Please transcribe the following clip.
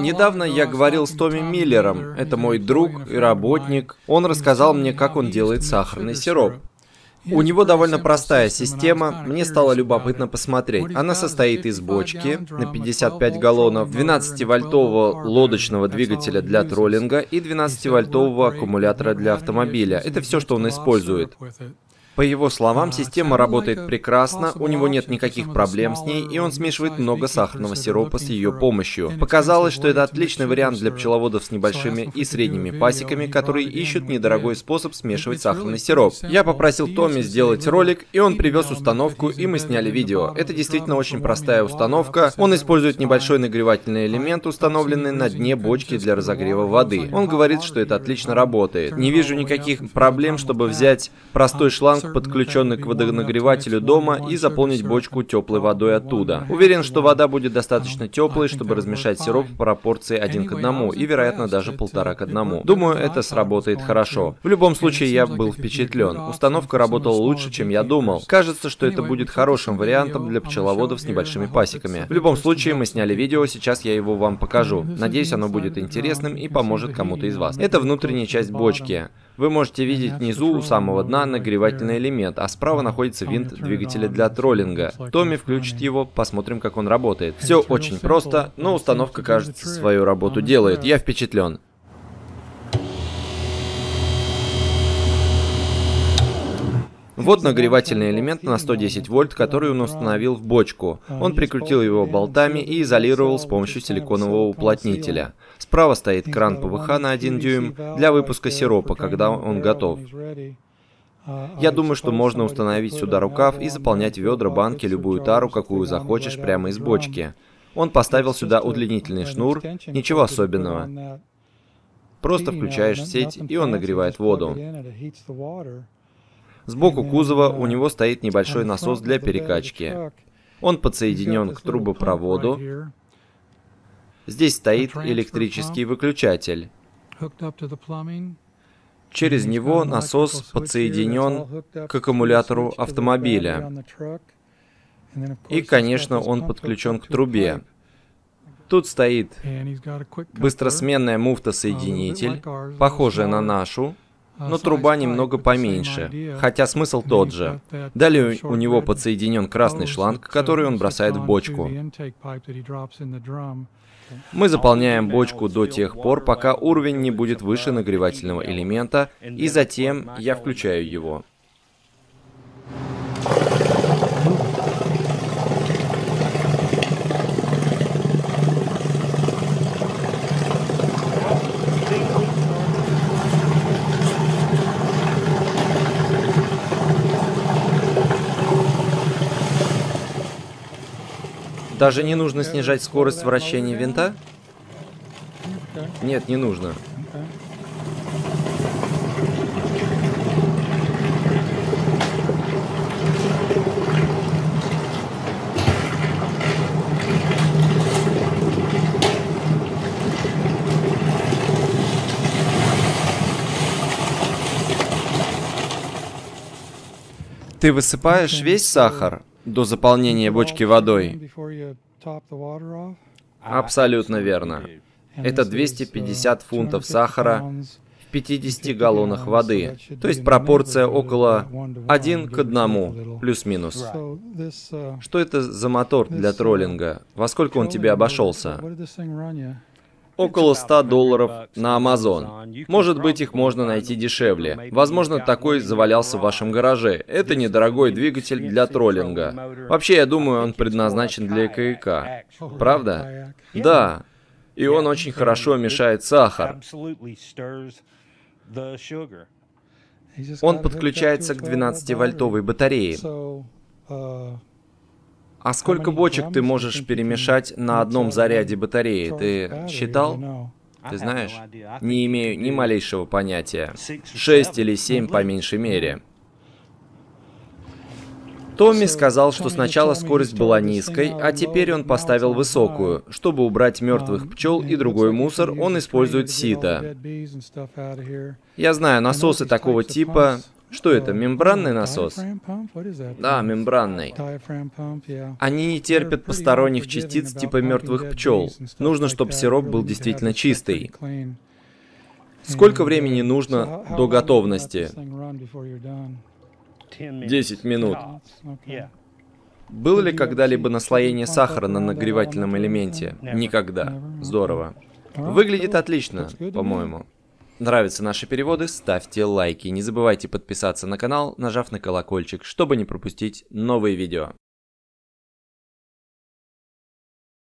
Недавно я говорил с Томми Миллером, это мой друг и работник. Он рассказал мне, как он делает сахарный сироп. У него довольно простая система, мне стало любопытно посмотреть. Она состоит из бочки на 55 галлонов, 12-вольтового лодочного двигателя для троллинга и 12-вольтового аккумулятора для автомобиля. Это все, что он использует. По его словам, система работает прекрасно, у него нет никаких проблем с ней, и он смешивает много сахарного сиропа с ее помощью. Показалось, что это отличный вариант для пчеловодов с небольшими и средними пасеками, которые ищут недорогой способ смешивать сахарный сироп. Я попросил Томми сделать ролик, и он привез установку, и мы сняли видео. Это действительно очень простая установка. Он использует небольшой нагревательный элемент, установленный на дне бочки для разогрева воды. Он говорит, что это отлично работает. Не вижу никаких проблем, чтобы взять простой шланг подключенный к водонагревателю дома, и заполнить бочку теплой водой оттуда. Уверен, что вода будет достаточно теплой, чтобы размешать сироп в пропорции 1 к 1, и, вероятно, даже полтора к 1. Думаю, это сработает хорошо. В любом случае, я был впечатлен. Установка работала лучше, чем я думал. Кажется, что это будет хорошим вариантом для пчеловодов с небольшими пасеками. В любом случае, мы сняли видео, сейчас я его вам покажу. Надеюсь, оно будет интересным и поможет кому-то из вас. Это внутренняя часть бочки. Вы можете видеть внизу у самого дна нагревательный элемент, а справа находится винт двигателя для троллинга. Томми включит его, посмотрим, как он работает. Все очень просто, но установка, кажется, свою работу делает. Я впечатлен. Вот нагревательный элемент на 110 вольт, который он установил в бочку. Он прикрутил его болтами и изолировал с помощью силиконового уплотнителя. Справа стоит кран ПВХ на 1 дюйм для выпуска сиропа, когда он готов. Я думаю, что можно установить сюда рукав и заполнять ведра, банки, любую тару, какую захочешь, прямо из бочки. Он поставил сюда удлинительный шнур, ничего особенного. Просто включаешь сеть, и он нагревает воду. Сбоку кузова у него стоит небольшой насос для перекачки. Он подсоединен к трубопроводу. Здесь стоит электрический выключатель. Через него насос подсоединен к аккумулятору автомобиля. И, конечно, он подключен к трубе. Тут стоит быстросменная муфта-соединитель, похожая на нашу, но труба немного поменьше, хотя смысл тот же. Далее у него подсоединен красный шланг, который он бросает в бочку. Мы заполняем бочку до тех пор, пока уровень не будет выше нагревательного элемента, и затем я включаю его. Даже не нужно снижать скорость вращения винта? Нет, не нужно. Ты высыпаешь весь сахар? До заполнения бочки водой. Абсолютно верно. Это 250 фунтов сахара в 50 галлонах воды, то есть пропорция около 1 к 1, плюс-минус. Что это за мотор для троллинга? Во сколько он тебе обошелся? Около 100 долларов на Amazon. Может быть, их можно найти дешевле. Возможно, такой завалялся в вашем гараже. Это недорогой двигатель для троллинга. Вообще, я думаю, он предназначен для КК. Правда? Да. И он очень хорошо мешает сахар. Он подключается к 12-вольтовой батарее. А сколько бочек ты можешь перемешать на одном заряде батареи? Ты считал? Ты знаешь? Не имею ни малейшего понятия. Шесть или семь по меньшей мере. Томми сказал, что сначала скорость была низкой, а теперь он поставил высокую. Чтобы убрать мертвых пчел и другой мусор, он использует сито. Я знаю, насосы такого типа Что это, мембранный насос? Да, мембранный. Они не терпят посторонних частиц типа мертвых пчел. Нужно, чтобы сироп был действительно чистый. Сколько времени нужно до готовности? 10 минут. Было ли когда-либо наслоение сахара на нагревательном элементе? Никогда. Здорово. Выглядит отлично, по-моему. Нравятся наши переводы, ставьте лайки. Не забывайте подписаться на канал, нажав на колокольчик, чтобы не пропустить новые видео.